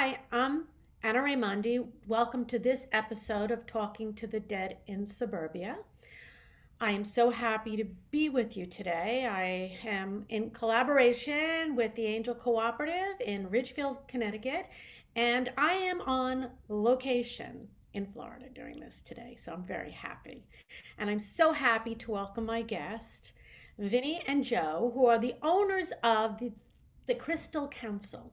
Hi, I'm Anna Raimondi. Welcome to this episode of Talking to the Dead in Suburbia. I am so happy to be with you today. I am in collaboration with the Angel Cooperative in Ridgefield, Connecticut, and I am on location in Florida during this today. So I'm very happy. And I'm so happy to welcome my guest, Vinny and Joe, who are the owners of the, the Crystal Council.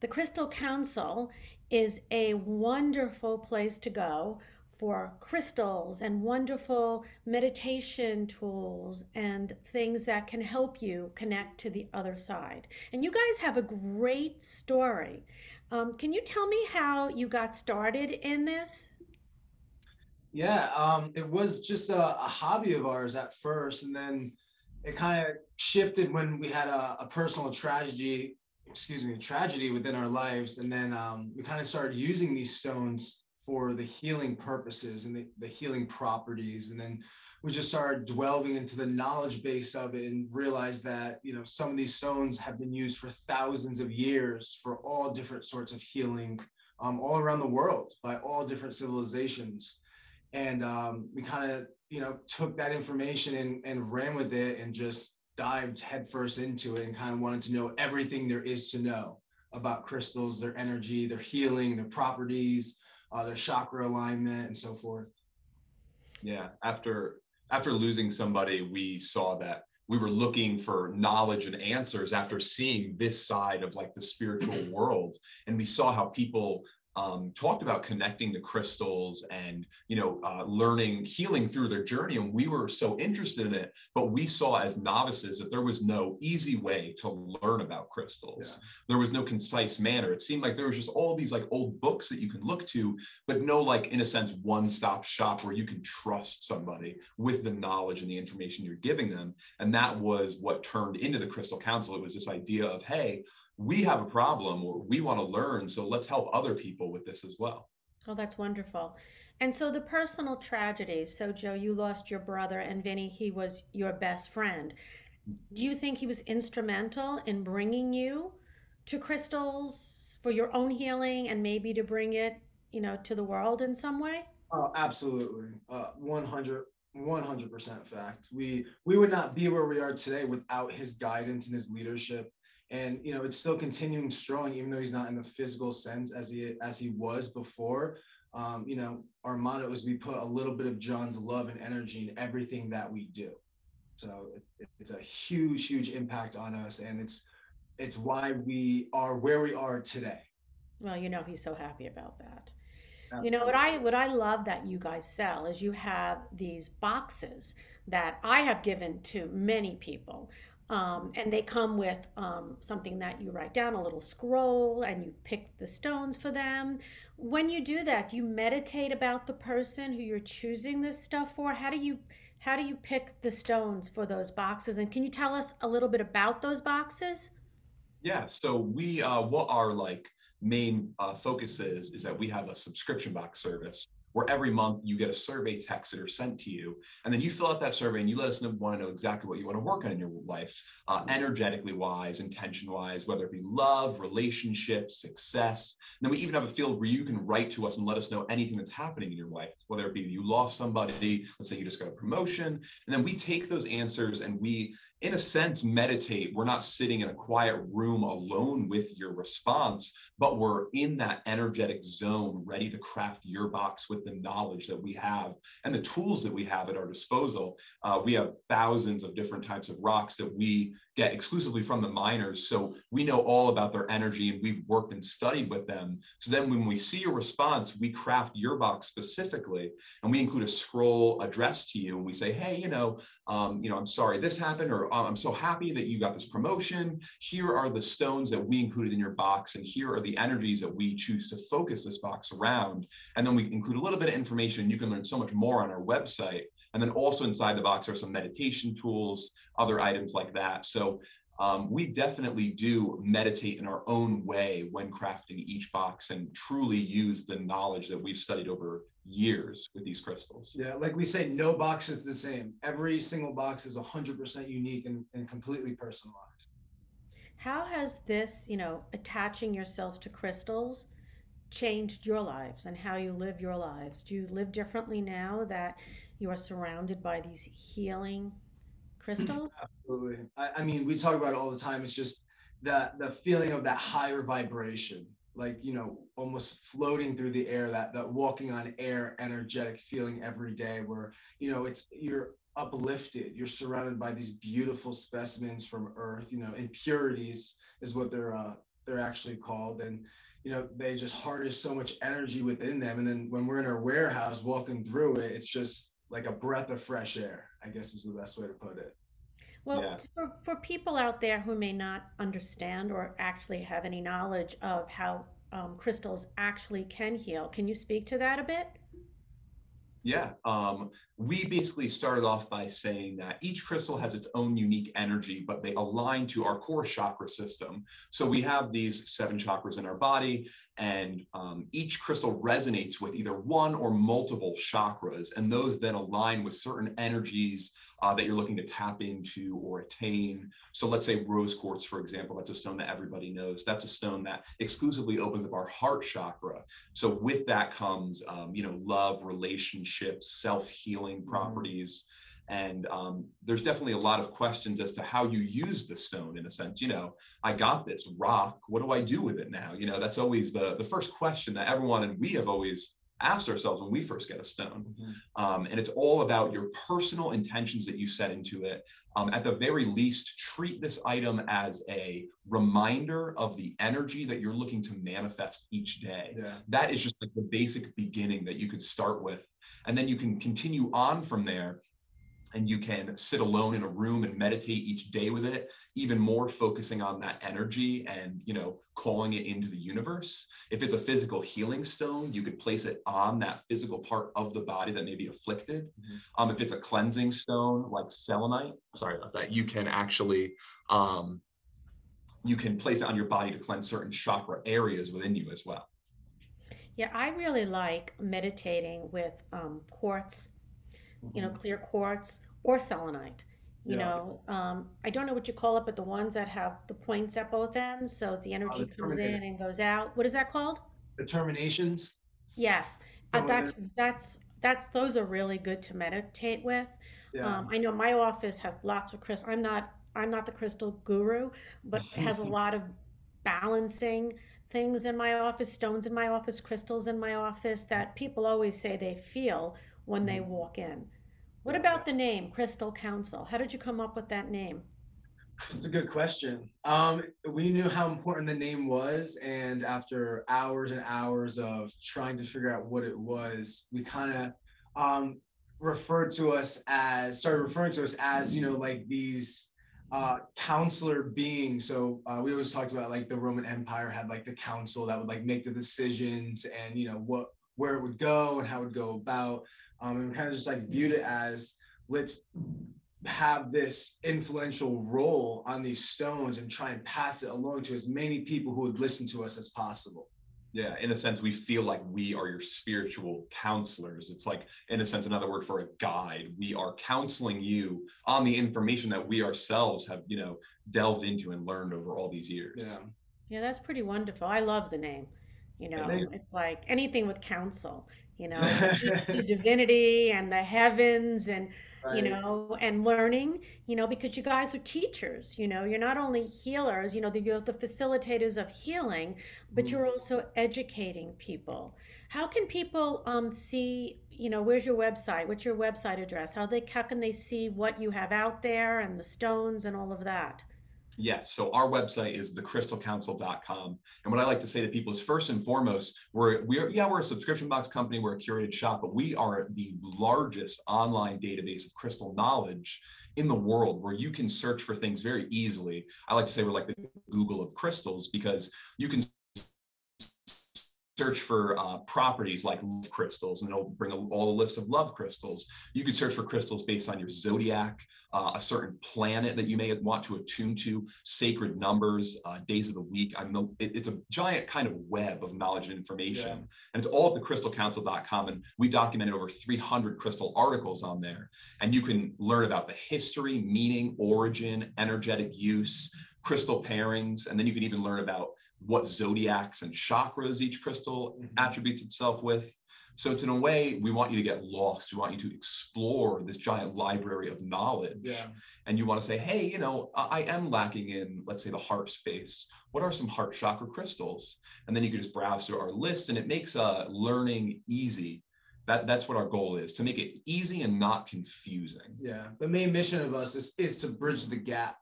The Crystal Council is a wonderful place to go for crystals and wonderful meditation tools and things that can help you connect to the other side. And you guys have a great story. Um, can you tell me how you got started in this? Yeah, um, it was just a, a, hobby of ours at first, and then it kind of shifted when we had a, a personal tragedy excuse me, tragedy within our lives. And then um, we kind of started using these stones for the healing purposes and the, the healing properties. And then we just started delving into the knowledge base of it and realized that, you know, some of these stones have been used for thousands of years for all different sorts of healing um, all around the world by all different civilizations. And um, we kind of, you know, took that information and, and ran with it and just dived headfirst into it and kind of wanted to know everything there is to know about crystals, their energy, their healing, their properties, uh, their chakra alignment, and so forth. Yeah, after after losing somebody, we saw that we were looking for knowledge and answers after seeing this side of like the spiritual world and we saw how people um, talked about connecting to crystals and you know uh, learning healing through their journey and we were so interested in it but we saw as novices that there was no easy way to learn about crystals. Yeah. there was no concise manner. It seemed like there was just all these like old books that you can look to but no like in a sense one-stop shop where you can trust somebody with the knowledge and the information you're giving them and that was what turned into the crystal council. It was this idea of hey we have a problem or we want to learn so let's help other people with this as well. Oh that's wonderful. And so the personal tragedy. so joe you lost your brother and vinny he was your best friend. Do you think he was instrumental in bringing you to crystals for your own healing and maybe to bring it you know to the world in some way? Oh absolutely. Uh, 100 100% fact. We we would not be where we are today without his guidance and his leadership and you know it's still continuing strong even though he's not in the physical sense as he as he was before. Um, you know our motto is we put a little bit of john's love and energy in everything that we do. So it, it's a huge huge impact on us and it's it's why we are where we are today. Well you know he's so happy about that. Absolutely. you know what i what i love that you guys sell is you have these boxes that i have given to many people um, and they come with um, something that you write down, a little scroll, and you pick the stones for them. When you do that, do you meditate about the person who you're choosing this stuff for? How do you how do you pick the stones for those boxes? And can you tell us a little bit about those boxes? Yeah. So we uh, what our like main uh, focus is is that we have a subscription box service where every month you get a survey text that are sent to you. And then you fill out that survey and you let us know, want to know exactly what you want to work on in your life, uh, energetically wise, intention wise, whether it be love, relationships, success. And then we even have a field where you can write to us and let us know anything that's happening in your life, whether it be you lost somebody, let's say you just got a promotion. And then we take those answers and we in a sense, meditate. We're not sitting in a quiet room alone with your response, but we're in that energetic zone, ready to craft your box with the knowledge that we have and the tools that we have at our disposal. Uh, we have thousands of different types of rocks that we get exclusively from the miners. So we know all about their energy and we've worked and studied with them. So then when we see your response, we craft your box specifically and we include a scroll addressed to you and we say, hey, you know, um, you know, I'm sorry this happened, or oh, I'm so happy that you got this promotion. Here are the stones that we included in your box, and here are the energies that we choose to focus this box around. And then we include a little bit of information. You can learn so much more on our website. And then also inside the box are some meditation tools, other items like that. So um, we definitely do meditate in our own way when crafting each box and truly use the knowledge that we've studied over years with these crystals. Yeah, like we say, no box is the same. Every single box is 100% unique and, and completely personalized. How has this, you know, attaching yourself to crystals changed your lives and how you live your lives? Do you live differently now that you are surrounded by these healing crystals? Absolutely. I, I mean, we talk about it all the time. It's just that the feeling of that higher vibration, like you know, almost floating through the air, that that walking on air energetic feeling every day where, you know, it's you're uplifted. You're surrounded by these beautiful specimens from Earth. You know, impurities is what they're uh, they're actually called, and you know they just harness so much energy within them. And then when we're in our warehouse walking through it, it's just like a breath of fresh air. I guess is the best way to put it. Well, yeah. for, for people out there who may not understand or actually have any knowledge of how um, crystals actually can heal, can you speak to that a bit? Yeah, um, we basically started off by saying that each crystal has its own unique energy, but they align to our core chakra system. So we have these seven chakras in our body, and um, each crystal resonates with either one or multiple chakras, and those then align with certain energies uh, that you're looking to tap into or attain. So let's say rose quartz, for example, that's a stone that everybody knows. That's a stone that exclusively opens up our heart chakra. So with that comes, um, you know, love, relationships, self-healing mm-hmm. properties. And um, there's definitely a lot of questions as to how you use the stone in a sense. You know, I got this rock. What do I do with it now? You know, that's always the the first question that everyone and we have always asked ourselves when we first get a stone. Mm-hmm. Um, and it's all about your personal intentions that you set into it. Um, at the very least, treat this item as a reminder of the energy that you're looking to manifest each day. Yeah. That is just like the basic beginning that you could start with. And then you can continue on from there and you can sit alone in a room and meditate each day with it even more focusing on that energy and you know calling it into the universe. If it's a physical healing stone you could place it on that physical part of the body that may be afflicted. Mm-hmm. um, if it's a cleansing stone like selenite sorry about that you can actually um, you can place it on your body to cleanse certain chakra areas within you as well. Yeah i really like meditating with um, quartz you know mm-hmm. clear quartz or selenite you yeah. know um, i don't know what you call it but the ones that have the points at both ends so the energy oh, comes in and goes out. What is that called? The terminations? Yes. Uh, that's that's that's those are really good to meditate with. Yeah. um, i know my office has lots of crystals i'm not i'm not the crystal guru but it has a lot of balancing things in my office stones in my office crystals in my office that people always say they feel when mm-hmm. they walk in what about the name Crystal Council? How did you come up with that name? It's a good question. Um, we knew how important the name was, and after hours and hours of trying to figure out what it was, we kind of um, referred to us as started referring to us as you know like these uh, counselor beings. So uh, we always talked about like the Roman Empire had like the council that would like make the decisions and you know what where it would go and how it would go about um, and kind of just like viewed it as let's have this influential role on these stones and try and pass it along to as many people who would listen to us as possible. Yeah, in a sense, we feel like we are your spiritual counselors. It's like, in a sense, another word for a guide. We are counseling you on the information that we ourselves have, you know, delved into and learned over all these years. Yeah. Yeah, that's pretty wonderful. I love the name. You know, it's like anything with counsel you know the divinity and the heavens and you know and learning you know because you guys are teachers you know you're not only healers you know you're the facilitators of healing but mm. you're also educating people. How can people um, see you know where's your website? What's your website address? How they how can they see what you have out there and the stones and all of that Yes. So our website is thecrystalcouncil.com. And what I like to say to people is first and foremost, we're we're yeah, we're a subscription box company, we're a curated shop, but we are the largest online database of crystal knowledge in the world where you can search for things very easily. I like to say we're like the Google of crystals because you can search for uh, properties like love crystals and it'll bring a, all the list of love crystals. You could search for crystals based on your zodiac, uh, a certain planet that you may want to attune to, sacred numbers, uh, days of the week. I mean, it, it's a giant kind of web of knowledge and information. Yeah. And it's all at thecrystalcouncil.com. And we documented over 300 crystal articles on there. And you can learn about the history, meaning, origin, energetic use, crystal pairings, and then you can even learn about what zodiacs and chakras each crystal Mhm. attributes itself with. So it's in a way we want you to get lost. We want you to explore this giant library of knowledge. Yeah. And you want to say, hey, you know, I I am lacking in, let's say, the heart space. What are some heart chakra crystals? And then you can just browse through our list, and it makes uh, learning easy. That that's what our goal is to make it easy and not confusing. Yeah. The main mission of us is is to bridge the gap.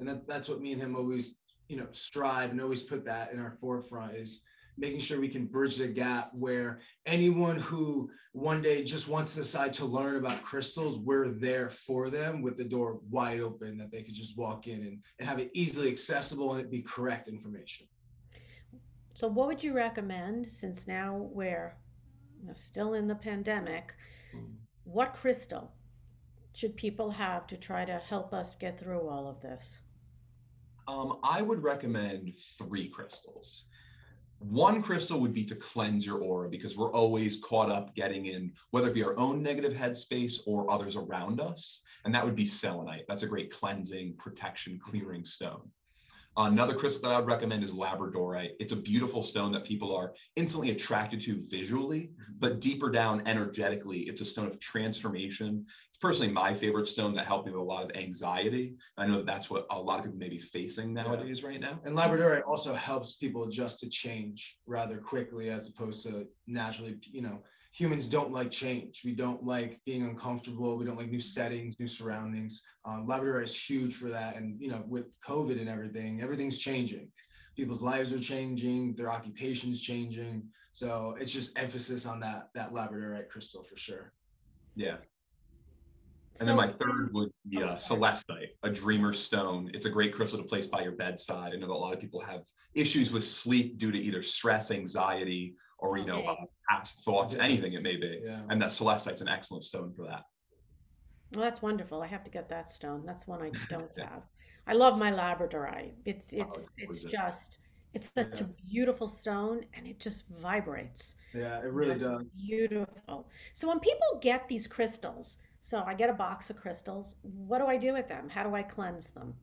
And that, that's what me and him always, you know, strive and always put that in our forefront is making sure we can bridge the gap where anyone who one day just wants to decide to learn about crystals, we're there for them with the door wide open that they could just walk in and, and have it easily accessible and it be correct information. So, what would you recommend since now we're you know, still in the pandemic? Hmm. What crystal should people have to try to help us get through all of this? Um, I would recommend three crystals. One crystal would be to cleanse your aura because we're always caught up getting in, whether it be our own negative headspace or others around us. And that would be selenite. That's a great cleansing, protection, clearing stone. Another crystal that I would recommend is labradorite. It's a beautiful stone that people are instantly attracted to visually, mm-hmm. but deeper down energetically, it's a stone of transformation. It's personally my favorite stone that helped me with a lot of anxiety. I know that that's what a lot of people may be facing nowadays right now. And Labradorite also helps people adjust to change rather quickly as opposed to naturally, you know, humans don't like change. We don't like being uncomfortable. We don't like new settings, new surroundings. Um, Labradorite is huge for that. And, you know, with COVID and everything, everything's changing. People's lives are changing, their occupations changing. So it's just emphasis on that, that Labradorite crystal for sure. Yeah. So, And then my third would be Oh, uh, celestite, a dreamer stone. It's a great crystal to place by your bedside. I know that a lot of people have issues with sleep due to either stress, anxiety, or you know, Okay. uh, past thoughts, Yeah. anything it may be. Yeah. And that celestite's an excellent stone for that. Well, that's wonderful. I have to get that stone. That's one I don't have. I love my labradorite. It's Oh, it's it's it's gorgeous. just it's such a beautiful stone and it just vibrates. Yeah, it really It's does. Beautiful. So when people get these crystals, so I get a box of crystals, what do I do with them? How do I cleanse them?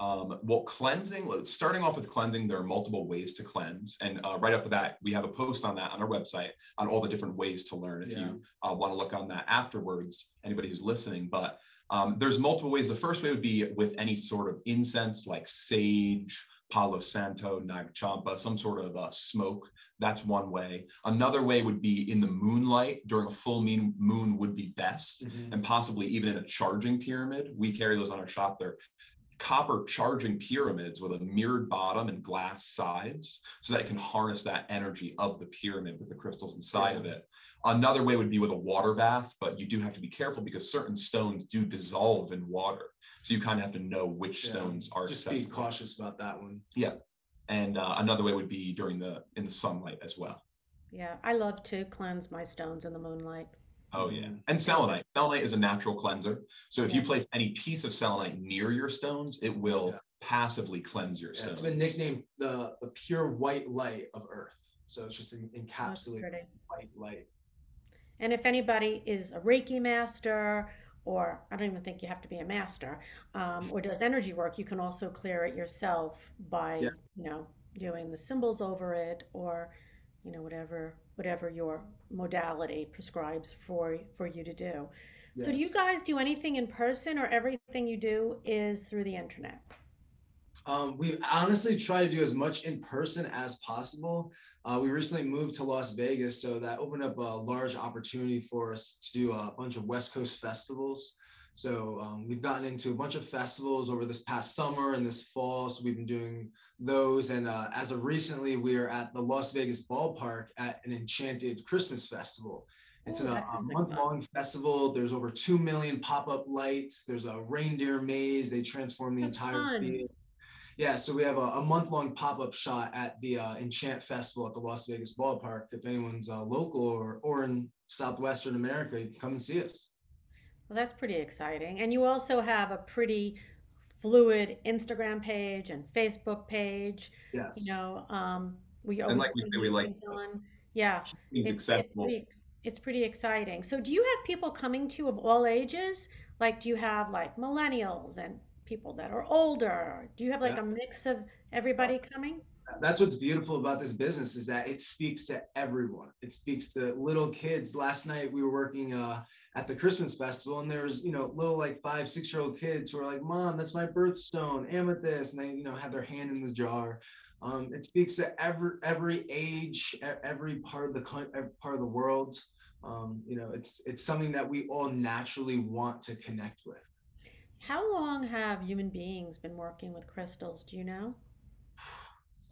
Um, well, cleansing, starting off with cleansing, there are multiple ways to cleanse. And uh, right off the bat, we have a post on that on our website on all the different ways to learn if Yeah. you uh, want to look on that afterwards, anybody who's listening. But um, there's multiple ways. The first way would be with any sort of incense like sage, Palo Santo, Nag Champa, some sort of uh, smoke. That's one way. Another way would be in the moonlight during a full moon, moon would be best Mhm. and possibly even in a charging pyramid. We carry those on our shop. They're copper charging pyramids with a mirrored bottom and glass sides so that it can harness that energy of the pyramid with the crystals inside of it. Another way would be with a water bath, but you do have to be careful because certain stones do dissolve in water. So you kind of have to know which Yeah. stones are Just be cautious about that one. Yeah. And uh, another way would be during the in the sunlight as well. Yeah, I love to cleanse my stones in the moonlight. Oh yeah, Mhm. and selenite. Selenite is a natural cleanser. So if you place any piece of selenite near your stones, it will Yeah. passively cleanse your Yeah, stones. it's been nicknamed the the pure white light of Earth. So it's just an That's encapsulated pretty. white light. And if anybody is a Reiki master, or I don't even think you have to be a master, um, or does energy work, you can also clear it yourself by, Yeah. you know, doing the symbols over it, or, you know, whatever whatever your modality prescribes for for you to do. So do you guys do anything in person, or everything you do is through the internet? Um, we honestly try to do as much in person as possible. Uh, we recently moved to Las Vegas, so that opened up a large opportunity for us to do a bunch of West Coast festivals. So um, we've gotten into a bunch of festivals over this past summer and this fall. So we've been doing those, and uh, as of recently, we are at the Las Vegas ballpark at an Enchanted Christmas Festival. It's Ooh, an, a sounds like fun. month-long festival. There's over two million pop-up lights. There's a reindeer maze. They transform the That's entire fun. field. Yeah, so we have a, a month-long pop-up shot at the uh, Enchant Festival at the Las Vegas ballpark. If anyone's uh, local or or in Southwestern America, you can come and see us. Well, that's pretty exciting. And you also have a pretty fluid Instagram page and Facebook page. Yes. You know, um, we And like we we like on. Yeah, it's, it's pretty, it's pretty exciting. So, do you have people coming to you of all ages? Like, do you have like millennials and people that are older? Do you have like Yeah. a mix of everybody coming? That's what's beautiful about this business is that it speaks to everyone. It speaks to little kids. Last night we were working uh, at the Christmas festival, and there was you know little like five, six year old kids who are like, "Mom, that's my birthstone, amethyst," and they you know have their hand in the jar. Um, it speaks to every every age, every part of the every part of the world. Um, you know, it's it's something that we all naturally want to connect with. How long have human beings been working with crystals? Do you know?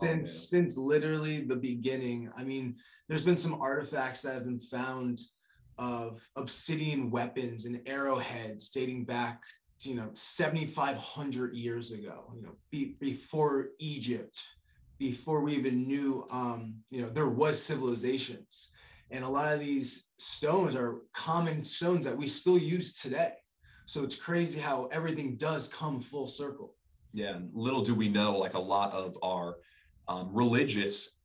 since man. since literally the beginning. I mean, there's been some artifacts that have been found of obsidian weapons and arrowheads dating back to, you know 7500 years ago you know be, before egypt before we even knew um you know there was civilizations. And a lot of these stones are common stones that we still use today. So it's crazy how everything does come full circle. Yeah, little do we know, like a lot of our um, religious,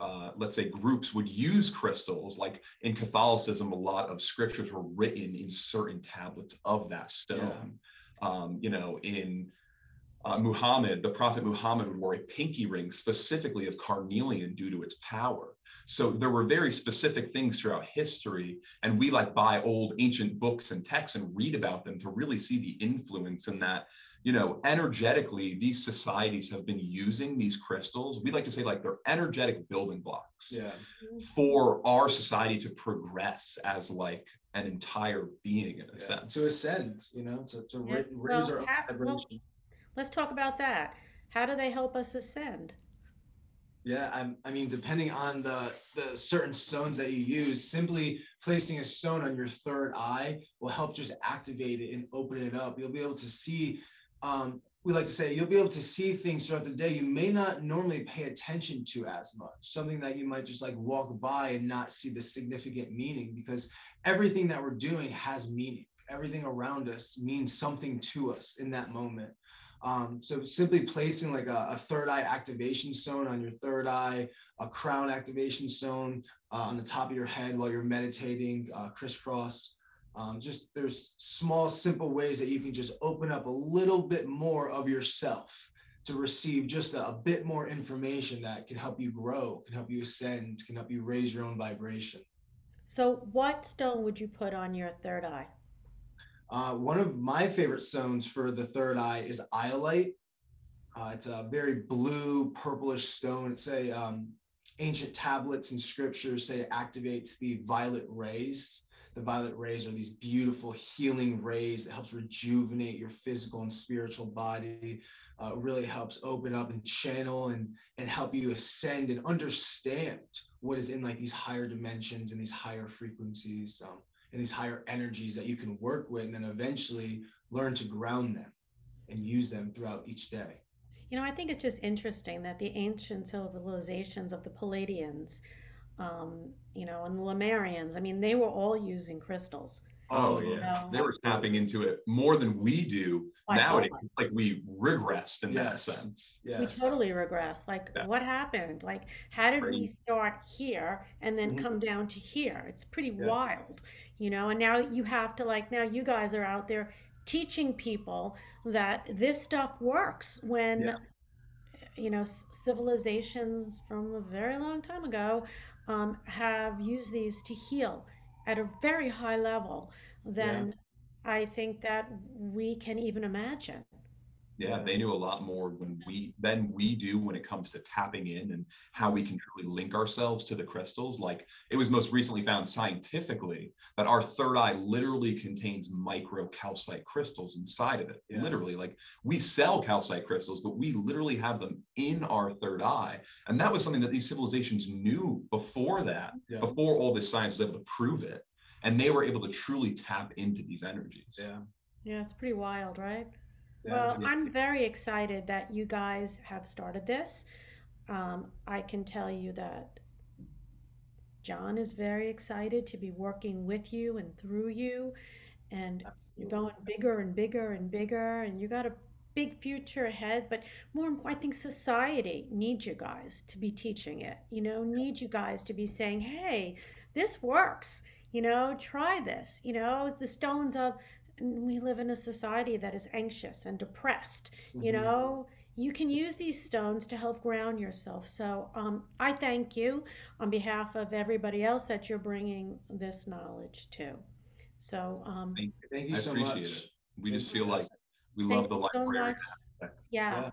uh, let's say, groups would use crystals. Like in Catholicism, a lot of scriptures were written in certain tablets of that stone. Um, you know, in uh, Muhammad, the Prophet Muhammad wore a pinky ring specifically of carnelian due to its power. So there were very specific things throughout history, and we like buy old ancient books and texts and read about them to really see the influence in that you know, energetically, these societies have been using these crystals. We like to say like they're energetic building blocks for our society to progress as like an entire being in a Yeah, sense. to ascend, you know, to, to Yeah, ra- raise well, our ha- well- vibration. Let's talk about that. How do they help us ascend? Yeah, I'm, I mean, depending on the the certain stones that you use, simply placing a stone on your third eye will help just activate it and open it up. You'll be able to see. Um, we like to say you'll be able to see things throughout the day you may not normally pay attention to as much. Something that you might just like walk by and not see the significant meaning because everything that we're doing has meaning. Everything around us means something to us in that moment. Um, so simply placing like a, a third eye activation stone on your third eye, a crown activation stone uh, on the top of your head while you're meditating, uh, crisscross. Um, just there's small, simple ways that you can just open up a little bit more of yourself to receive just a, a bit more information that can help you grow, can help you ascend, can help you raise your own vibration. So, what stone would you put on your third eye? Uh, one of my favorite stones for the third eye is iolite. Uh, it's a very blue, purplish stone. It's a um, ancient tablets and scriptures say it activates the violet rays. The violet rays are these beautiful healing rays that helps rejuvenate your physical and spiritual body. Uh, really helps open up and channel and and help you ascend and understand what is in like these higher dimensions and these higher frequencies. And these higher energies that you can work with and then eventually learn to ground them and use them throughout each day. You know, I think it's just interesting that the ancient civilizations of the Pleiadians, um, you know, and the Lemurians, I mean, they were all using crystals. Oh You yeah, know, they were tapping into it more than we do By nowadays. far. It's like we regressed in that Yes. sense. We totally regress. Like, Yeah. what happened? Like, how did we start here and then Mhm. come down to here? It's pretty Yeah. wild, you know. And now you have to, like, now you guys are out there teaching people that this stuff works when, Yeah. you know, c- civilizations from a very long time ago um, have used these to heal at a very high level than I think that we can even imagine. Yeah, they knew a lot more when we than we do when it comes to tapping in and how we can truly link ourselves to the crystals. Like it was most recently found scientifically that our third eye literally contains micro calcite crystals inside of it. Yeah. Literally, like we sell calcite crystals, but we literally have them in our third eye. And that was something that these civilizations knew before that, Yeah. before all this science was able to prove it. And they were able to truly tap into these energies. Yeah. Yeah, it's pretty wild, right? Well, yeah. I'm very excited that you guys have started this. Um, I can tell you that John is very excited to be working with you and through you, and you're going bigger and bigger and bigger, and you got a big future ahead. But more, imp- I think society needs you guys to be teaching it. You know, need you guys to be saying, "Hey, this works." You know, try this. You know, the stones of we live in a society that is anxious and depressed. You Mhm. know, you can use these stones to help ground yourself. So um, I thank you on behalf of everybody else that you're bringing this knowledge to. So um, Thank Thank I you so much. it. We Thank just feel like we Thank love the you so much. Yeah. Yeah.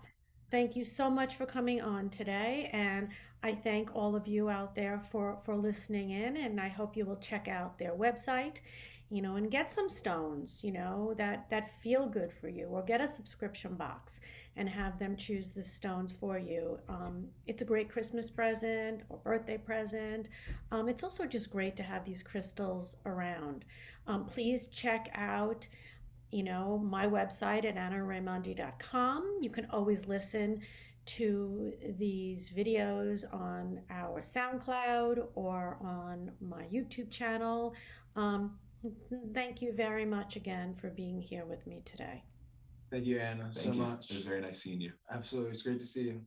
Thank you so much for coming on today. And I thank all of you out there for, for listening in. And I hope you will check out their website, you know, and get some stones, you know, that, that feel good for you, or get a subscription box and have them choose the stones for you. Um, it's a great Christmas present or birthday present. Um, it's also just great to have these crystals around. Um, please check out you know, my website at annaraimondi.com. You can always listen to these videos on our SoundCloud or on my YouTube channel. Um, thank you very much again for being here with me today. Thank you, Anna, so you. much. It was very nice seeing you. Absolutely. It's great to see you.